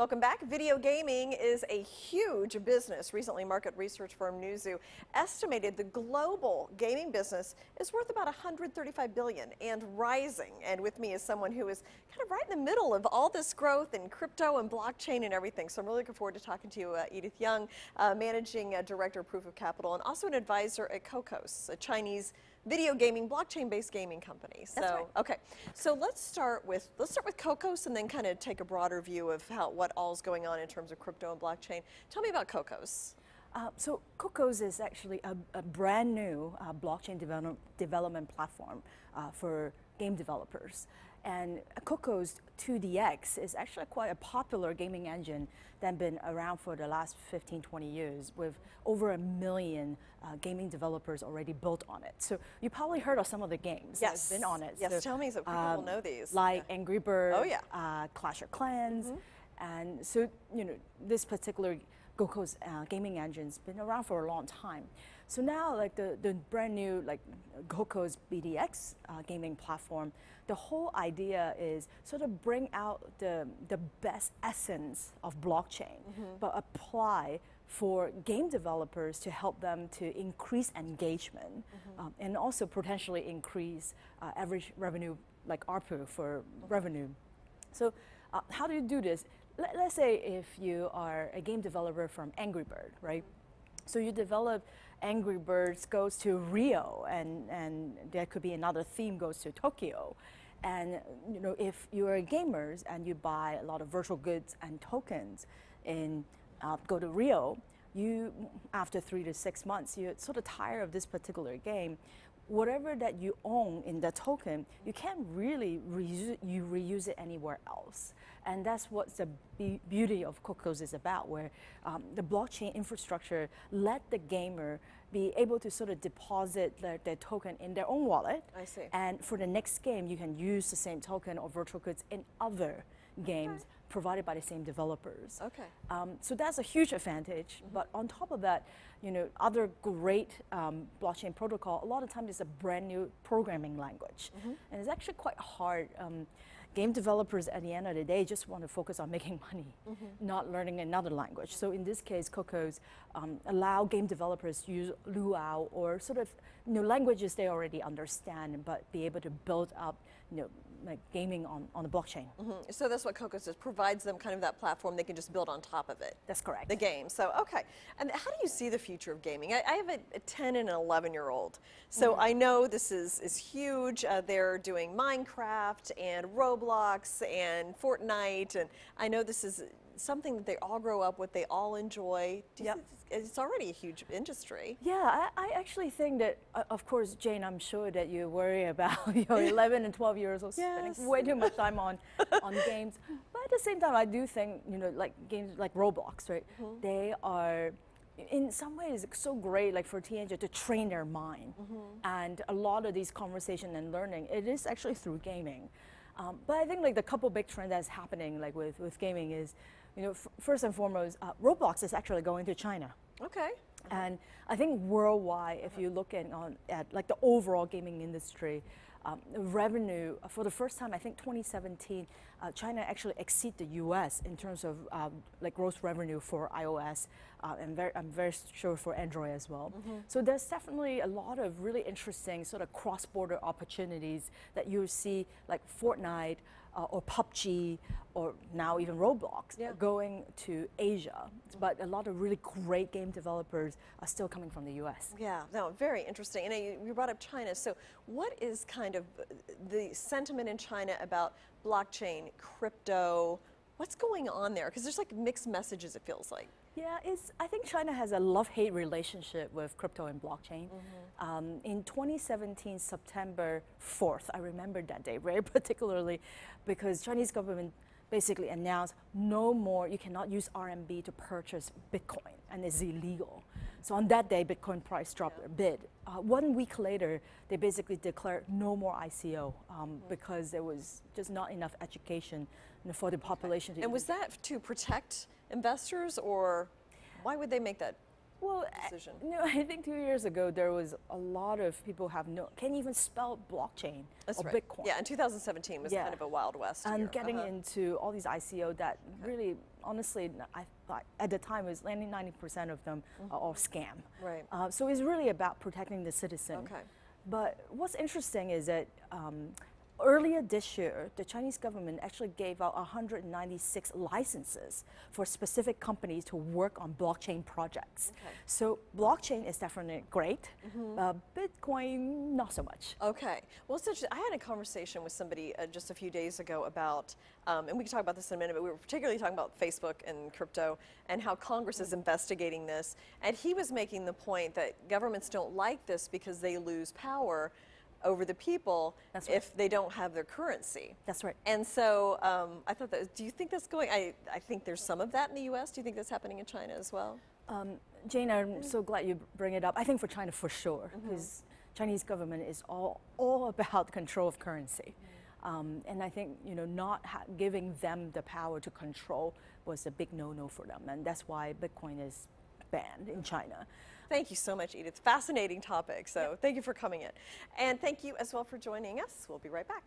Welcome back. Video gaming is a huge business. Recently, market research firm Newzoo estimated the global gaming business is worth about 135 billion and rising. And with me is someone who is kind of right in the middle of all this growth in crypto and blockchain and everything. So I'm really looking forward to talking to you, uh, Edith Yeung, uh, managing uh, director of Proof of Capital and also an advisor at Cocos, a Chinese video gaming, blockchain-based gaming company. So, right. okay. So let's start with let's start with Cocos and then kind of take a broader view of how what all's going on in terms of crypto and blockchain. Tell me about Cocos. Uh, so Cocos is actually a, a brand new uh, blockchain develop, development platform uh, for game developers. And Cocos 2DX is actually quite a popular gaming engine that's been around for the last 15, 20 years with over a million uh, gaming developers already built on it. So you probably heard of some of the games yes. that have been on it. Yes, so, tell me so people um, will know these. Like yeah. Angry Birds, oh, yeah. Uh, Clash of Clans. Mm -hmm. And so, you know, this particular Cocos uh, gaming engine's been around for a long time. So now, like the, the brand new like Cocos BCX uh, gaming platform, the whole idea is sort of bring out the the best essence of blockchain, mm -hmm. but apply for game developers to help them to increase engagement mm -hmm. um, and also potentially increase uh, average revenue, like ARPU for mm -hmm. revenue. So, uh, how do you do this? let, us say if you are a game developer from Angry Bird, right? So you develop Angry Birds goes to Rio, and, and there could be another theme goes to Tokyo. And you know, if you're gamers and you buy a lot of virtual goods and tokens and uh, go to Rio, you after three to six months, you're sort of tired of this particular game whatever that you own in the token, you can't really reuse, you reuse it anywhere else. And that's what the be beauty of Cocos is about, where um, the blockchain infrastructure let the gamer be able to sort of deposit their, their, token in their own wallet. I see. And for the next game, you can use the same token or virtual goods in other games. Okay provided by the same developers. Okay. Um, so that's a huge advantage. Mm -hmm. But on top of that, you know, other great um, blockchain protocol, a lot of times it's a brand new programming language. Mm -hmm. And it's actually quite hard. Um, game developers at the end of the day just want to focus on making money, mm -hmm. not learning another language. So in this case, Cocos um, allow game developers to use Lua or sort of you know, languages they already understand, but be able to build up you know, like gaming on, on the blockchain. Mm -hmm. So that's what Cocos does, provides them kind of that platform they can just build on top of it. That's correct. The game. So, okay. And how do you see the future of gaming? I, I have a, a, 10 and an 11 year old. So mm -hmm. I know this is, is huge. Uh, they're doing Minecraft and Roblox and Fortnite. And I know this is something that they all grow up with, they all enjoy. Yep. It's already a huge industry. Yeah, I, I actually think that, uh, of course, Jane, I'm sure that you worry about your 11 and 12 years old yes. spending way too much time on, on games. But at the same time, I do think, you know, like games like Roblox, right? Mm -hmm. They are in some ways so great like for teenagers to train their mind mm -hmm. and a lot of these conversation and learning it is actually through gaming um, but I think like the couple big trends that's happening like with, with gaming is you know, first and foremost, uh, Roblox is actually going to China. Okay. And I think worldwide, if you look at, on, at like the overall gaming industry, um, revenue for the first time, I think 2017, uh, China actually exceed the U.S. in terms of um, like gross revenue for iOS, uh, and very, I'm very sure for Android as well. Mm -hmm. So there's definitely a lot of really interesting sort of cross-border opportunities that you see, like Fortnite uh, or PUBG or now even Roblox yeah. going to Asia. But a lot of really great game developers are still coming from the US. Yeah, no, very interesting. And uh, you brought up China. So what is kind of the sentiment in China about blockchain, crypto? What's going on there? Because there's like mixed messages, it feels like. Yeah, it's, I think China has a love-hate relationship with crypto and blockchain. Mm -hmm. um, in 2017, September 4th, I remember that day very particularly because Chinese government basically announced no more, you cannot use RMB to purchase Bitcoin, and it's illegal. So on that day, Bitcoin price dropped a bit. Uh, one week later, they basically declared no more ICO um, mm because there was just not enough education for the population. Okay. and was that to protect investors or why would they make that Well, I- decision? no, I think two years ago there was a lot of people have no can't even spell blockchain That's or right. Bitcoin. Yeah, and 2017 was Yeah. kind of a wild west and year. getting Uh-huh. into all these ICO that really, honestly, I thought at the time it was 90% of them are all scam. Right. Uh, so it's really about protecting the citizen. Okay. But what's interesting is that um, earlier this year, the Chinese government actually gave out 196 licenses for specific companies to work on blockchain projects. Okay. So blockchain is definitely great, Mm-hmm. uh, Bitcoin not so much. Okay. Well, it's interesting. I had a conversation with somebody uh, just a few days ago about, um, and we can talk about this in a minute, but we were particularly talking about Facebook and crypto and how Congress is investigating this. And he was making the point that governments don't like this because they lose power over the people right. if they don't have their currency. That's right. And so um, I thought that, do you think that's going, I, I think there's some of that in the US. Do you think that's happening in China as well? Um, Jane, I'm so glad you bring it up. I think for China for sure, Mm-hmm. because Chinese government is all, all about control of currency. Um, and I think you know not ha- giving them the power to control was a big no-no for them, and that's why Bitcoin is banned in China. Thank you so much, Edith. Fascinating topic. So thank you for coming in. And thank you as well for joining us. We'll be right back.